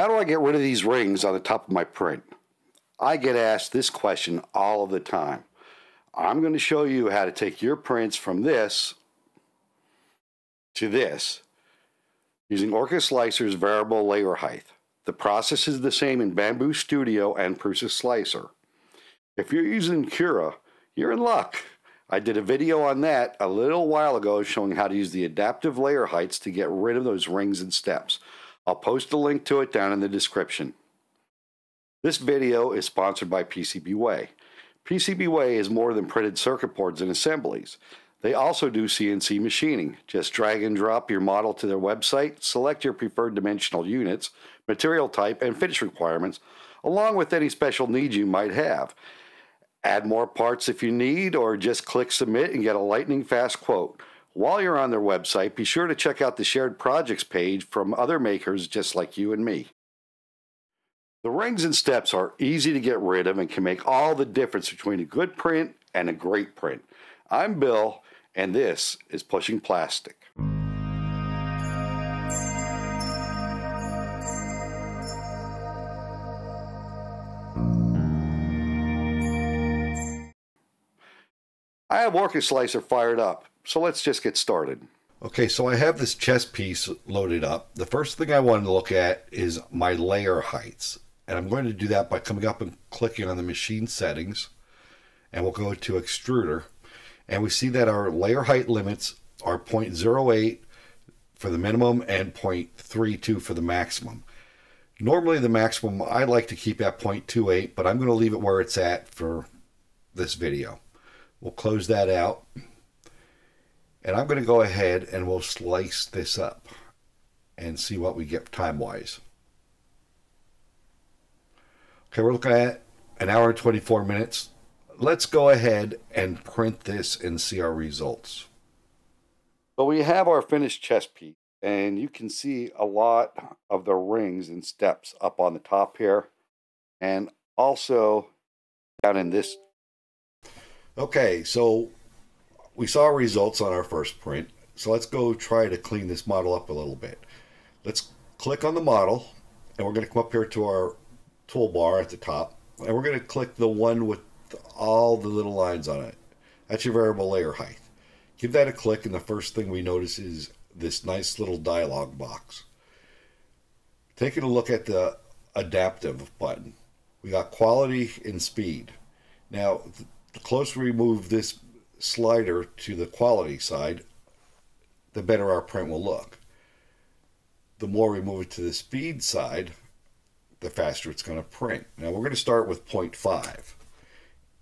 How do I get rid of these rings on the top of my print? I get asked this question all of the time. I'm going to show you how to take your prints from this to this using Orca Slicer's variable layer height. The process is the same in Bambu Studio and Prusa Slicer. If you're using Cura, you're in luck. I did a video on that a little while ago showing how to use the adaptive layer heights to get rid of those rings and steps. I'll post a link to it down in the description. This video is sponsored by PCBWay. PCBWay is more than printed circuit boards and assemblies. They also do CNC machining. Just drag and drop your model to their website, select your preferred dimensional units, material type, and finish requirements, along with any special needs you might have. Add more parts if you need, or just click submit and get a lightning fast quote. While you're on their website, be sure to check out the shared projects page from other makers just like you and me. The rings and steps are easy to get rid of and can make all the difference between a good print and a great print. I'm Bill, and this is Pushing Plastic. I have Orca Slicer fired up, so let's just get started. Okay, so I have this chess piece loaded up. The first thing I wanted to look at is my layer heights. And I'm going to do that by coming up and clicking on the machine settings. And we'll go to extruder. And we see that our layer height limits are 0.08 for the minimum and 0.32 for the maximum. Normally the maximum I like to keep at 0.28, but I'm going to leave it where it's at for this video. We'll close that out. And I'm going to go ahead and we'll slice this up and see what we get time-wise. Okay, we're looking at an hour and 24 minutes. Let's go ahead and print this and see our results. So we have our finished chess piece, and you can see a lot of the rings and steps up on the top here, and also down in this Okay, so we saw results on our first print. So let's go try to clean this model up a little bit. Let's click on the model, and we're going to come up here to our toolbar at the top, and we're going to click the one with all the little lines on it. That's your variable layer height. Give that a click, and the first thing we notice is this nice little dialog box. Taking a look at the adaptive button, we got quality and speed. Now, the closer we move this slider to the quality side, the better our print will look. The more we move it to the speed side, the faster it's going to print. Now we're going to start with 0.5.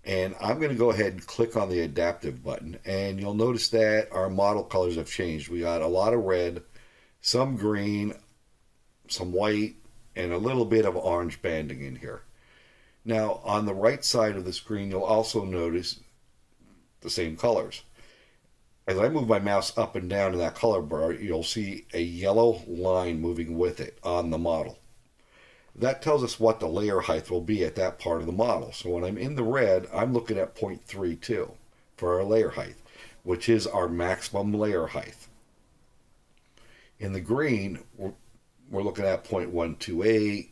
And I'm going to go ahead and click on the adaptive button. And you'll notice that our model colors have changed. We got a lot of red, some green, some white, and a little bit of orange banding in here. Now, on the right side of the screen, you'll also notice the same colors. As I move my mouse up and down in that color bar, you'll see a yellow line moving with it on the model. That tells us what the layer height will be at that part of the model. So when I'm in the red, I'm looking at 0.32 for our layer height, which is our maximum layer height. In the green, we're, we're looking at 0.128,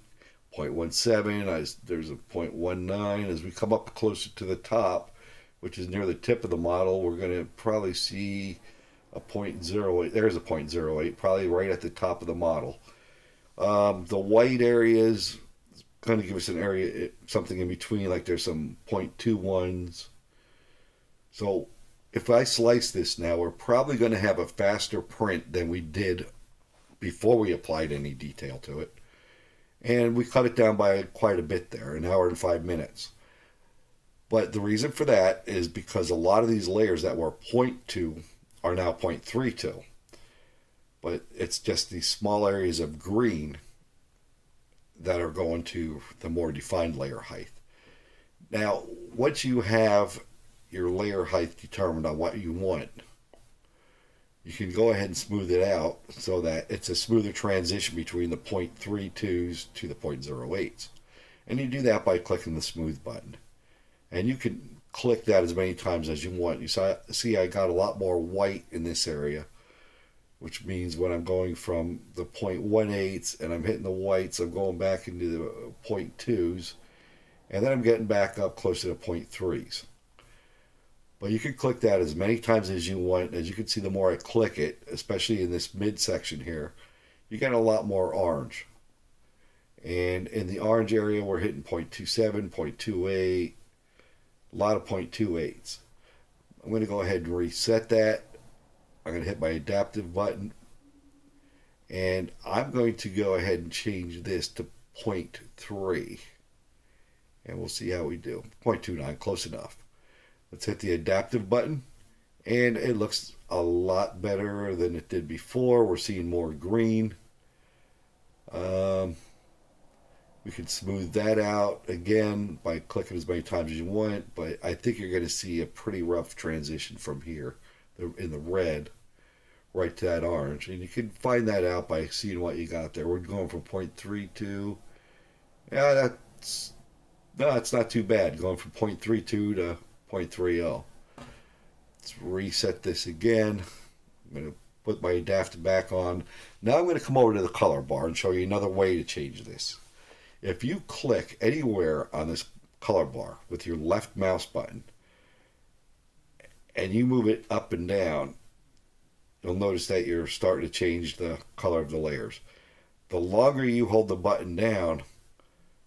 0.17, there's a 0.19. As we come up closer to the top, which is near the tip of the model, we're going to probably see a 0.08. There's a 0.08, probably right at the top of the model. Um, the white areas kind of give us an area, something in between, like there's some 0.21s. So if I slice this now, we're probably going to have a faster print than we did before we applied any detail to it and we cut it down by quite a bit there, an hour and five minutes. But the reason for that is because a lot of these layers that were 0.2 are now 0.32. But it's just these small areas of green that are going to the more defined layer height. Now, once you have your layer height determined on what you want, you can go ahead and smooth it out so that it's a smoother transition between the 0.32s to the 0.08s. And you do that by clicking the smooth button. And you can click that as many times as you want. You see I got a lot more white in this area. which means when I'm going from the 0.18s and I'm hitting the whites, I'm going back into the 0.2s, and then I'm getting back up closer to 0.3s. But you can click that as many times as you want. As you can see, the more I click it, especially in this midsection here, you get a lot more orange. And in the orange area, we're hitting 0.27, 0.28, a lot of 0.28s. I'm going to go ahead and reset that. I'm going to hit my adaptive button. And I'm going to go ahead and change this to 0.3. And we'll see how we do. 0.29, close enough. Let's hit the adaptive button. And it looks a lot better than it did before. We're seeing more green. Um, we can smooth that out again by clicking as many times as you want, but I think you're going to see a pretty rough transition from here in the red right to that orange. And you can find that out by seeing what you got there. We're going from 0.32. Yeah, that's no, it's not too bad. Going from 0.32 to 0.30. Let's reset this again. I'm going to put my adapter back on. Now I'm going to come over to the color bar and show you another way to change this. If you click anywhere on this color bar with your left mouse button and you move it up and down, you'll notice that you're starting to change the color of the layers. The longer you hold the button down,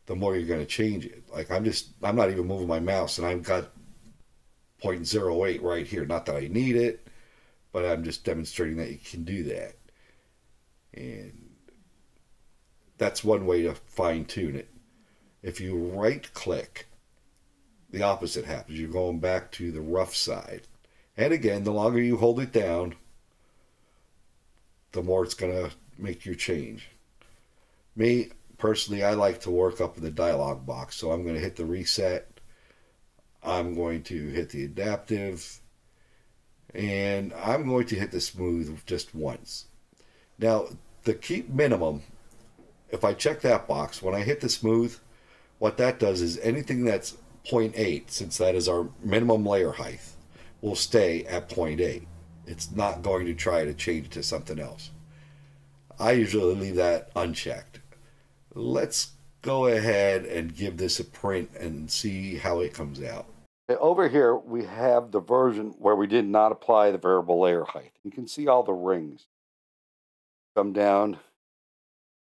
the more you're going to change it. Like I'm just, I'm not even moving my mouse and I've got 0.08 right here. Not that I need it, but I'm just demonstrating that you can do that. And that's one way to fine tune it. If you right click, the opposite happens. You're going back to the rough side. And again, the longer you hold it down, the more it's going to make your change. Me, personally, I like to work up in the dialog box. So I'm going to hit the reset. I'm going to hit the adaptive. And I'm going to hit the smooth just once. Now, the keep minimum if I check that box, when I hit the smooth, what that does is anything that's 0.8, since that is our minimum layer height, will stay at 0.8. It's not going to try to change to something else. I usually leave that unchecked. Let's go ahead and give this a print and see how it comes out. Over here, we have the version where we did not apply the variable layer height. You can see all the rings. Come down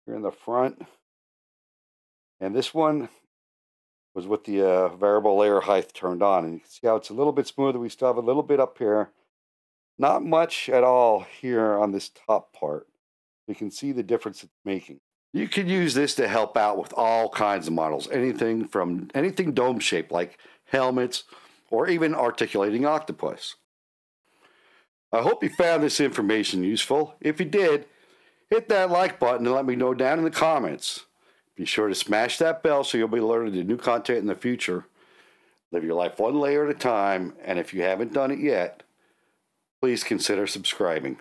here in the front. And this one was with the uh, variable layer height turned on. And you can see how it's a little bit smoother. We still have a little bit up here. Not much at all here on this top part. You can see the difference it's making. You can use this to help out with all kinds of models. Anything from anything dome shaped like helmets or even articulating octopus. I hope you found this information useful. If you did, hit that like button and let me know down in the comments. Be sure to smash that bell so you'll be alerted to new content in the future. Live your life one layer at a time, and if you haven't done it yet, please consider subscribing.